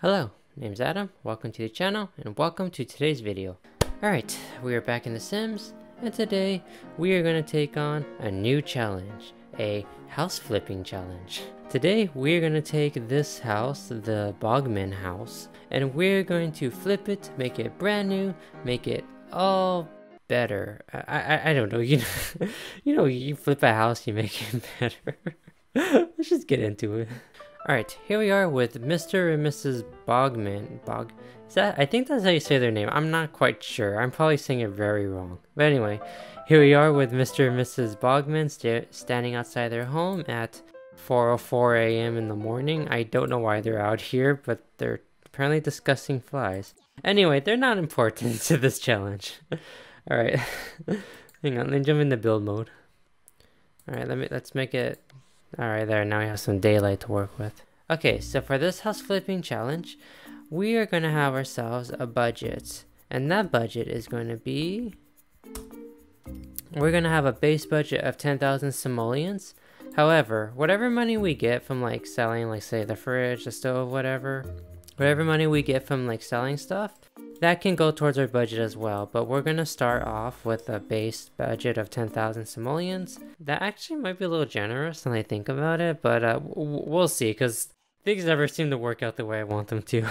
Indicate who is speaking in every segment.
Speaker 1: Hello, name's Adam, welcome to the channel, and welcome to today's video. Alright, we are back in The Sims, and today we are going to take on a new challenge, a house flipping challenge. Today we are going to take this house, the Bogman house, and we're going to flip it, make it brand new, make it all better. I, I, I don't know, you know, you know, you flip a house, you make it better. Let's just get into it. Alright, here we are with Mr. and Mrs. Bogman. Bog is that I think that's how you say their name. I'm not quite sure. I'm probably saying it very wrong. But anyway, here we are with Mr. and Mrs. Bogman st standing outside their home at 4:04 a.m. in the morning. I don't know why they're out here, but they're apparently discussing flies. Anyway, they're not important to this challenge. Alright. Hang on, let me jump into build mode. Alright, let me let's make it Alright, there, now we have some daylight to work with. Okay, so for this house flipping challenge, we are going to have ourselves a budget. And that budget is going to be... We're going to have a base budget of 10,000 simoleons. However, whatever money we get from like selling, like say the fridge, the stove, whatever, whatever money we get from like selling stuff, that can go towards our budget as well, but we're to start off with a base budget of 10,000 simoleons. That actually might be a little generous when I think about it, but uh, we'll see because things never seem to work out the way I want them to.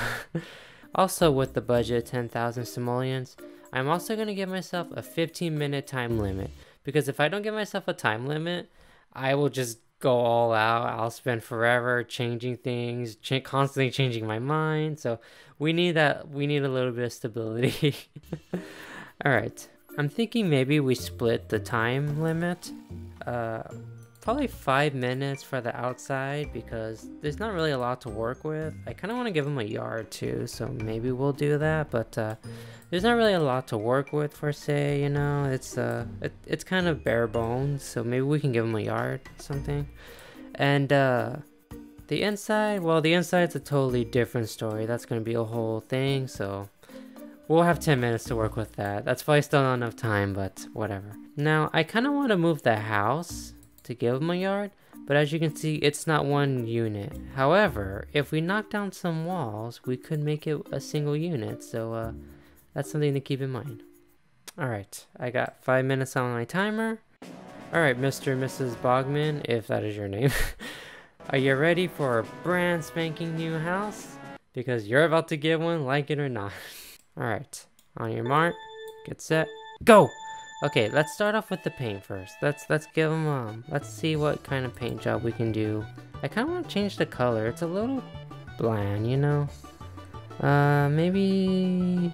Speaker 1: also with the budget 10,000 simoleons, I'm also to give myself a 15 minute time limit because if I don't give myself a time limit, I will just go all out. I'll spend forever changing things, ch- constantly changing my mind. So we need that. We need a little bit of stability. all right. I'm thinking maybe we split the time limit. Uh, probably five minutes for the outside because there's not really a lot to work with. I kind of want to give them a yard too, so maybe we'll do that. But uh, there's not really a lot to work with for say, you know. It's uh, it, it's kind of bare bones, so maybe we can give them a yard, something. And uh, the inside, well, the inside's a totally different story. That's gonna be a whole thing, so we'll have 10 minutes to work with that. That's probably still not enough time, but whatever. Now, I kind of want to move the house to give them a yard, but as you can see, it's not one unit. However, if we knock down some walls, we could make it a single unit, so uh, that's something to keep in mind. Alright, I got five minutes on my timer. Alright, Mr. and Mrs. Bogman, if that is your name. Are you ready for a brand spanking new house? Because you're about to get one, like it or not. Alright, on your mark, get set, go! Okay, let's start off with the paint first. Let's let's give them um let's see what kind of paint job we can do. I kind of want to change the color. It's a little bland, you know. Uh, maybe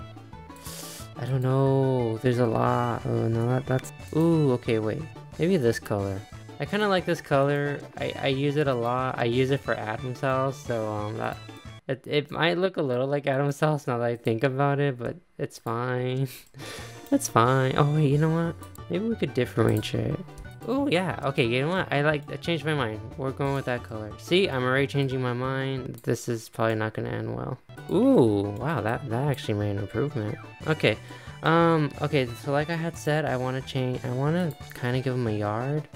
Speaker 1: I don't know. There's a lot. Oh no, that, that's ooh. Okay, wait. Maybe this color. I kind of like this color. I I use it a lot. I use it for Adam's house, so um that it, it might look a little like Adam's house now that I think about it, but it's fine. it's fine. Oh wait, you know what? Maybe we could differentiate. Oh yeah, okay, you know what? I like, I changed my mind. We're going with that color. See, I'm already changing my mind. This is probably not gonna end well. Ooh, wow, that, that actually made an improvement. Okay, um, okay, so like I had said, I want to change, I want to kind of give him a yard.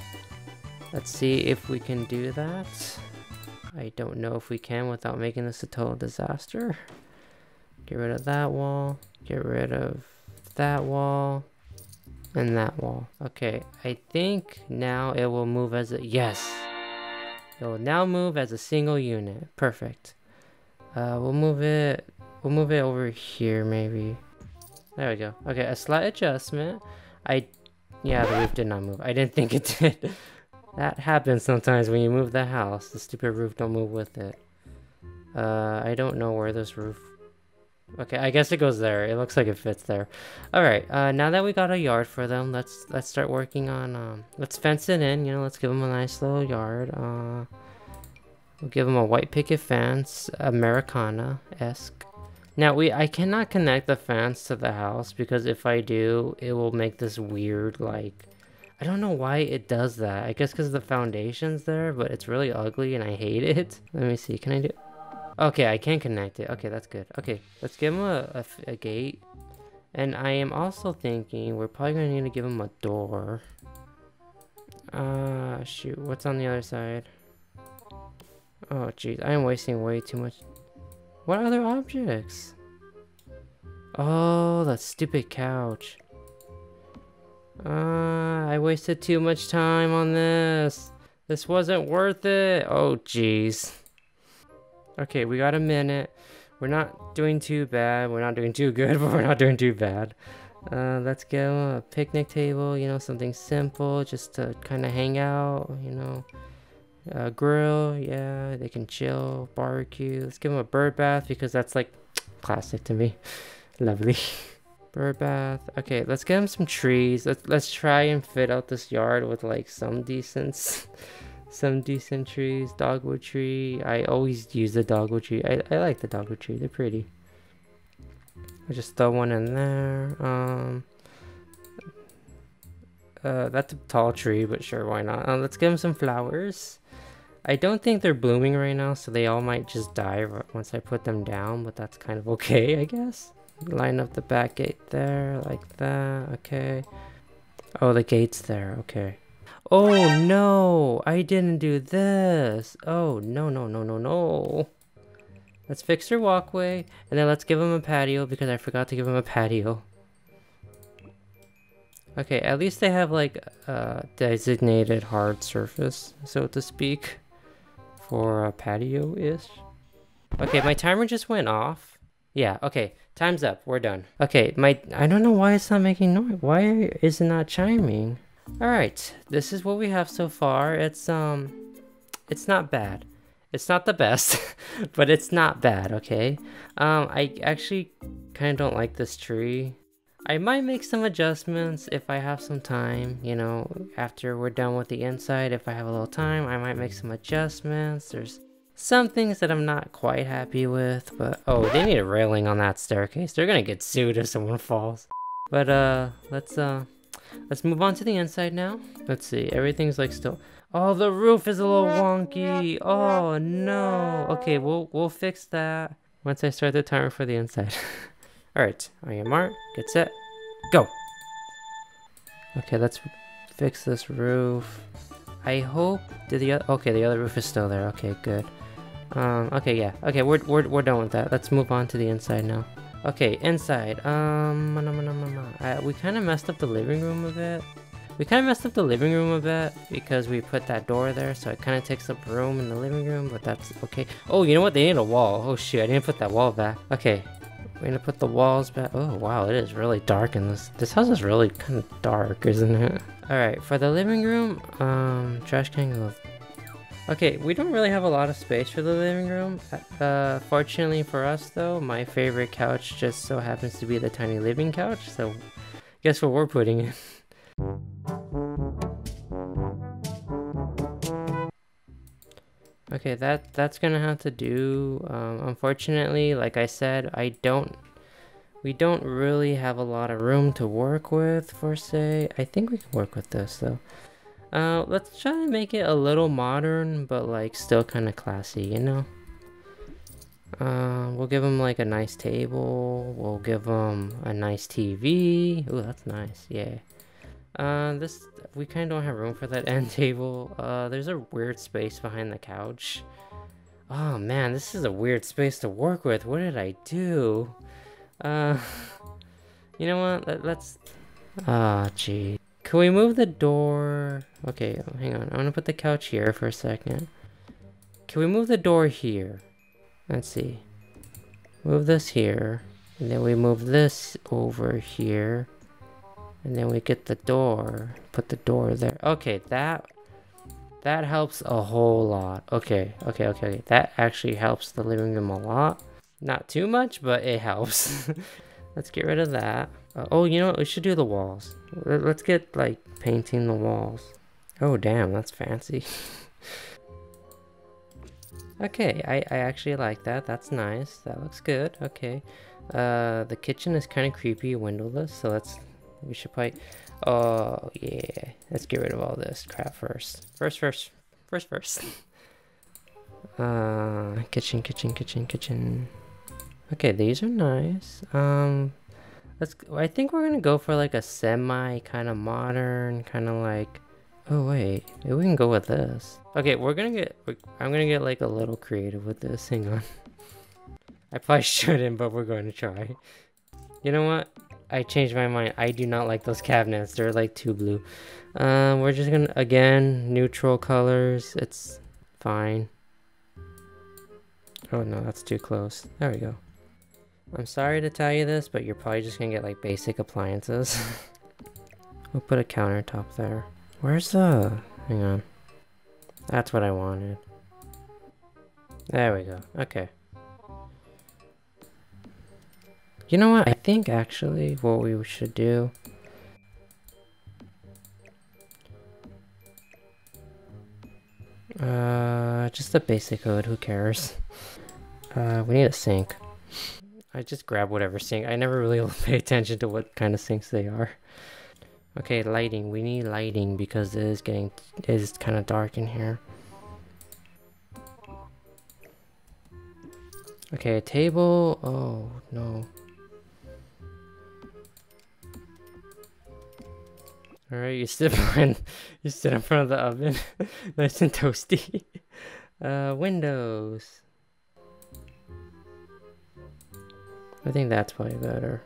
Speaker 1: Let's see if we can do that. I don't know if we can without making this a total disaster. Get rid of that wall. Get rid of that wall. And that wall. Okay, I think now it will move as a... Yes! It will now move as a single unit. Perfect. Uh, we'll move it... We'll move it over here, maybe. There we go. Okay, a slight adjustment. I... Yeah, the roof did not move. I didn't think it did. That happens sometimes when you move the house. The stupid roof don't move with it. Uh, I don't know where this roof... Okay, I guess it goes there. It looks like it fits there. Alright, uh, now that we got a yard for them, let's let's start working on... Um, let's fence it in, you know, let's give them a nice little yard. Uh, we'll give them a white picket fence, Americana-esque. Now, we I cannot connect the fence to the house because if I do, it will make this weird, like I don't know why it does that. I guess because the foundation's there, but it's really ugly and I hate it. Let me see. Can I do... Okay, I can connect it. Okay, that's good. Okay, let's give him a, a, a gate. And I am also thinking we're probably going to need to give him a door. Uh, shoot. What's on the other side? Oh, jeez. I am wasting way too much. What other objects? Oh, that stupid couch. Uh, I wasted too much time on this. This wasn't worth it. Oh, jeez. Okay, we got a minute. We're not doing too bad. We're not doing too good, but we're not doing too bad. Uh, let's get a picnic table, you know, something simple just to kind of hang out, you know. A grill, yeah, they can chill, barbecue. Let's give them a bird bath because that's like classic to me. Lovely. Bird bath. Okay, let's get him some trees. Let's let's try and fit out this yard with like some decent some decent trees. Dogwood tree. I always use the dogwood tree. I, I like the dogwood tree. They're pretty. I just throw one in there. Um uh, that's a tall tree, but sure, why not? Uh, let's give them some flowers. I don't think they're blooming right now, so they all might just die once I put them down, but that's kind of okay, I guess. Line up the back gate there, like that, okay. Oh, the gate's there, okay. Oh no, I didn't do this. Oh, no, no, no, no, no. Let's fix their walkway, and then let's give them a patio because I forgot to give them a patio. Okay, at least they have like a designated hard surface, so to speak, for a patio-ish. Okay, my timer just went off. Yeah, okay. Time's up. We're done. Okay, my I don't know why it's not making noise. Why is it not chiming? Alright, this is what we have so far. It's um it's not bad. It's not the best, but it's not bad, okay? Um I actually kind of don't like this tree. I might make some adjustments if I have some time, you know, after we're done with the inside. If I have a little time, I might make some adjustments. There's some things that I'm not quite happy with, but oh, they need a railing on that staircase. They're gonna get sued if someone falls. But uh, let's uh, let's move on to the inside now. Let's see, everything's like still. Oh, the roof is a little wonky. Oh no. Okay, we'll we'll fix that once I start the timer for the inside. All right, on your mark, get set, go. Okay, let's fix this roof. I hope did the other, okay the other roof is still there. Okay, good. Um, okay, yeah. Okay, we're, we're, we're done with that. Let's move on to the inside now. Okay, inside. Um, uh, we kind of messed up the living room a bit. We kind of messed up the living room a bit because we put that door there, so it kind of takes up room in the living room, but that's okay. Oh, you know what? They need a wall. Oh, shoot. I didn't put that wall back. Okay. We're gonna put the walls back. Oh, wow. It is really dark in this. This house is really kind of dark, isn't it? Alright, for the living room, um, trash can goes Okay, we don't really have a lot of space for the living room. Uh, fortunately for us though, my favorite couch just so happens to be the tiny living couch, so guess what we're putting in. okay, that that's gonna have to do. Um, unfortunately, like I said, I don't we don't really have a lot of room to work with for say. I think we can work with this though. Uh, let's try to make it a little modern, but like still kind of classy, you know? Uh, we'll give them like a nice table. We'll give them a nice TV. Ooh, that's nice. Yeah. Uh, this we kind of don't have room for that end table. Uh, there's a weird space behind the couch. Oh man, this is a weird space to work with. What did I do? Uh, you know what? Let, us Ah, oh, gee. Can we move the door? Okay, hang on. I'm gonna put the couch here for a second. Can we move the door here? Let's see. Move this here. And then we move this over here. And then we get the door. Put the door there. Okay, that that helps a whole lot. Okay, okay, okay, okay. That actually helps the living room a lot. Not too much, but it helps. Let's get rid of that. Uh, oh, you know what? We should do the walls. Let's get, like, painting the walls. Oh, damn, that's fancy. okay, I, I actually like that. That's nice. That looks good. Okay. Uh, the kitchen is kind of creepy, windowless, so let's... We should probably... Oh, yeah. Let's get rid of all this crap first. First, first. First, first. uh, kitchen, kitchen, kitchen, kitchen. Okay, these are nice. Um, let's. I think we're gonna go for like a semi kind of modern, kind of like. Oh wait, maybe we can go with this. Okay, we're gonna get. I'm gonna get like a little creative with this. Hang on. I probably shouldn't, but we're going to try. You know what? I changed my mind. I do not like those cabinets. They're like too blue. Um, we're just gonna, again, neutral colors. It's fine. Oh no, that's too close. There we go. I'm sorry to tell you this, but you're probably just gonna get like basic appliances. we'll put a countertop there. Where's the... Hang on. That's what I wanted. There we go. Okay. You know what? I think actually what we should do... Uh, just a basic hood, who cares? Uh, we need a sink. I just grab whatever sink. I never really pay attention to what kind of sinks they are. Okay, lighting. We need lighting because it is getting it is kind of dark in here. Okay, a table. Oh no. All right, you sit behind, you sit in front of the oven, nice and toasty. Uh, windows. I think that's probably better.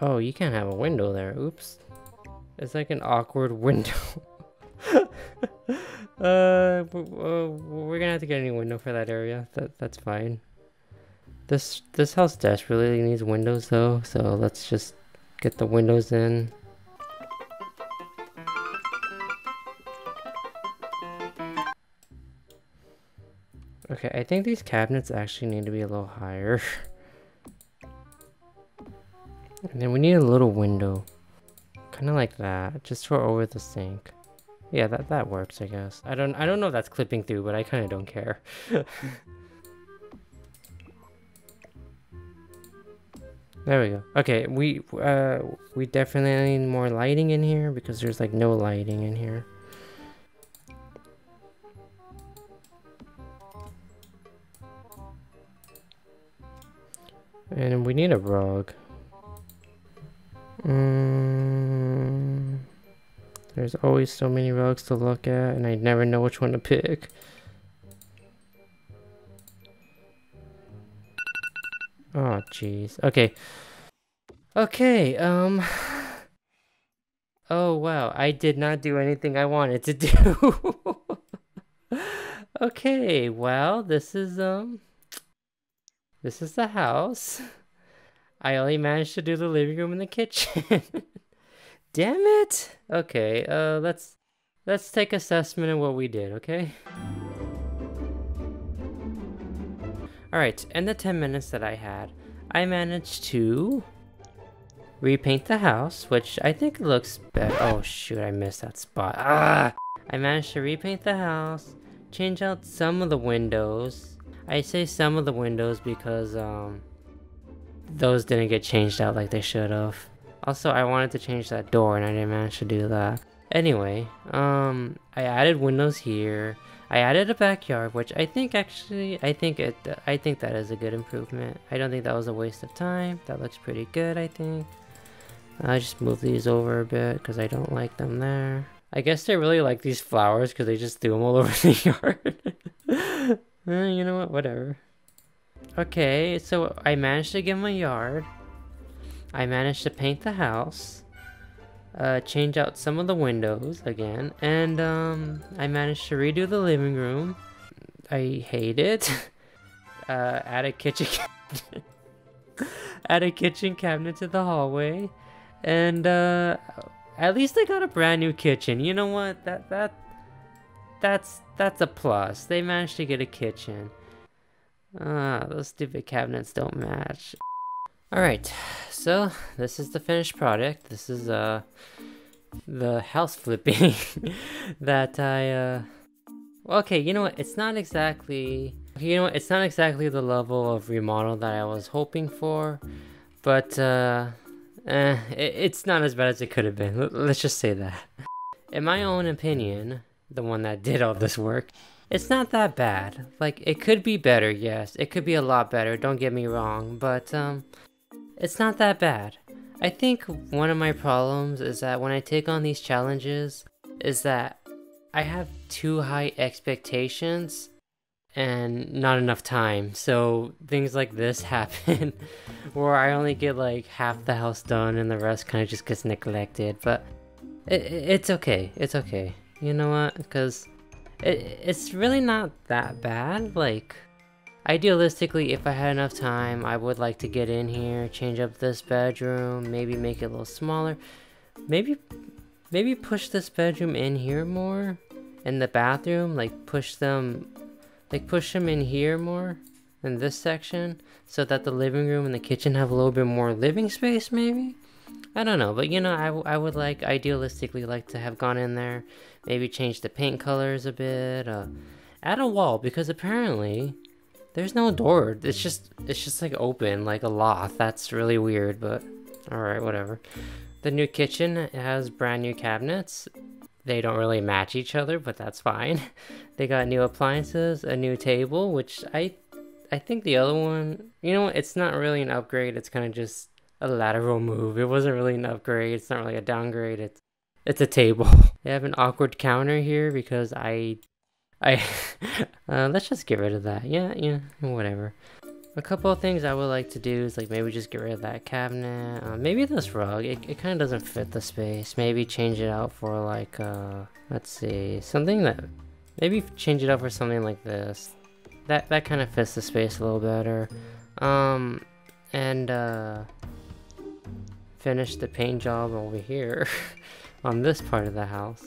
Speaker 1: Oh, you can't have a window there. Oops. It's like an awkward window. uh, we're gonna have to get a new window for that area. That that's fine. This this house desperately needs windows though, so let's just get the windows in. Okay, I think these cabinets actually need to be a little higher. And then we need a little window. Kind of like that, just for over the sink. Yeah, that, that works, I guess. I don't I don't know if that's clipping through, but I kind of don't care. there we go. Okay, we uh we definitely need more lighting in here because there's like no lighting in here. And we need a rug. Mm, there's always so many rugs to look at and I never know which one to pick. Oh, jeez. Okay. Okay, um... Oh, wow. I did not do anything I wanted to do. okay, well, this is, um... This is the house. I only managed to do the living room and the kitchen. Damn it! Okay, uh, let's let's take assessment of what we did, okay? Alright, in the 10 minutes that I had, I managed to repaint the house, which I think looks better. Oh shoot, I missed that spot. Ah! I managed to repaint the house, change out some of the windows. I say some of the windows because, um, those didn't get changed out like they should have. Also, I wanted to change that door and I didn't manage to do that. Anyway, um, I added windows here. I added a backyard, which I think actually, I think it, I think that is a good improvement. I don't think that was a waste of time. That looks pretty good, I think. I just move these over a bit because I don't like them there. I guess they really like these flowers because they just threw them all over the yard. eh, you know what, whatever. Okay, so I managed to get my yard. I managed to paint the house. Uh, change out some of the windows again. And um, I managed to redo the living room. I hate it. uh, add a kitchen add a kitchen cabinet to the hallway. And uh, at least I got a brand new kitchen. You know what? That that that's that's a plus. They managed to get a kitchen. Ah, those stupid cabinets don't match. Alright, so this is the finished product. This is uh the house flipping that I uh okay, you know what? It's not exactly you know what? It's not exactly the level of remodel that I was hoping for, but uh eh, it, it's not as bad as it could have been. L let's just say that. In my own opinion, the one that did all this work, it's not that bad. Like, it could be better, yes. It could be a lot better, don't get me wrong. But, um, it's not that bad. I think one of my problems is that when I take on these challenges, is that I have too high expectations and not enough time. So things like this happen where I only get like half the house done and the rest kind of just gets neglected. But it, it's okay. It's okay. You know what? Because it, it's really not that bad. Like, idealistically, if I had enough time, I would like to get in here, change up this bedroom, maybe make it a little smaller. Maybe, maybe push this bedroom in here more. And the bathroom, like push them like push them in here more in this section so that the living room and the kitchen have a little bit more living space maybe i don't know but you know I, I would like idealistically like to have gone in there maybe change the paint colors a bit uh, add a wall because apparently there's no door it's just it's just like open like a loft that's really weird but all right whatever the new kitchen has brand new cabinets they don't really match each other, but that's fine. they got new appliances, a new table, which I I think the other one, you know, it's not really an upgrade. It's kind of just a lateral move. It wasn't really an upgrade. It's not really a downgrade. It's it's a table. they have an awkward counter here because I I uh, let's just get rid of that. Yeah, yeah, whatever. A couple of things I would like to do is like maybe just get rid of that cabinet. Uh, maybe this rug, it, it kind of doesn't fit the space. Maybe change it out for like, uh, let's see, something that, maybe change it out for something like this. That, that kind of fits the space a little better. Um, and uh, finish the paint job over here on this part of the house.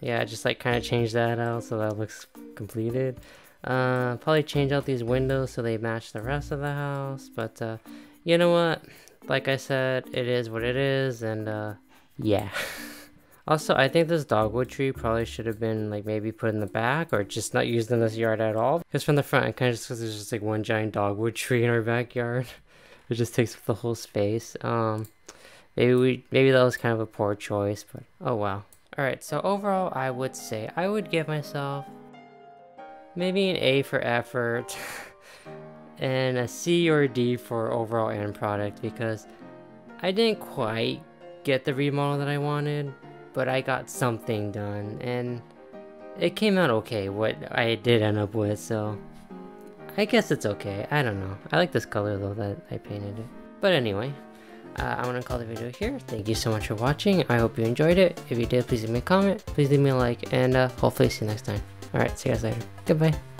Speaker 1: Yeah, just like kind of change that out so that looks completed. Uh, probably change out these windows so they match the rest of the house. But, uh, you know what? Like I said, it is what it is. And, uh, yeah. also, I think this dogwood tree probably should have been, like, maybe put in the back or just not used in this yard at all. Because from the front, kind of just because there's just, like, one giant dogwood tree in our backyard. It just takes up the whole space. Um, maybe we, maybe that was kind of a poor choice, but oh well. Alright, so overall, I would say I would give myself maybe an A for effort, and a C or a D for overall end product because I didn't quite get the remodel that I wanted, but I got something done, and it came out okay, what I did end up with, so I guess it's okay. I don't know. I like this color though that I painted it. But anyway, uh, I want to call the video here. Thank you so much for watching. I hope you enjoyed it. If you did, please leave me a comment. Please leave me a like, and uh, hopefully see you next time. Alright, see you guys later. Goodbye.